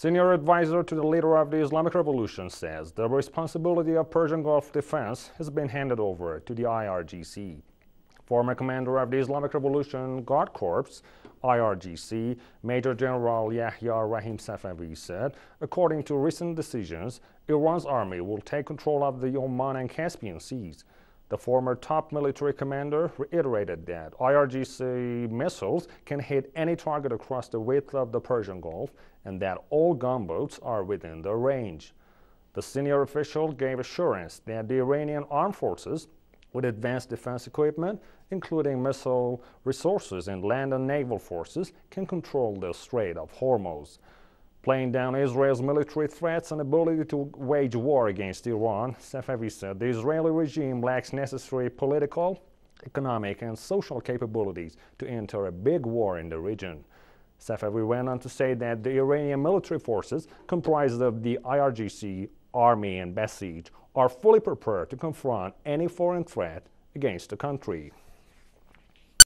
Senior advisor to the leader of the Islamic Revolution says the responsibility of Persian Gulf defense has been handed over to the IRGC. Former commander of the Islamic Revolution Guard Corps, IRGC, Major General Yahya Rahim Safavi said, according to recent decisions, Iran's army will take control of the Oman and Caspian seas. The former top military commander reiterated that IRGC missiles can hit any target across the width of the Persian Gulf and that all gunboats are within the range. The senior official gave assurance that the Iranian armed forces, with advanced defense equipment, including missile resources and land and naval forces, can control the Strait of Hormuz. Playing down Israel's military threats and ability to wage war against Iran, Safavi said the Israeli regime lacks necessary political, economic, and social capabilities to enter a big war in the region. Safavi went on to say that the Iranian military forces, comprised of the IRGC, Army, and Basij, are fully prepared to confront any foreign threat against the country.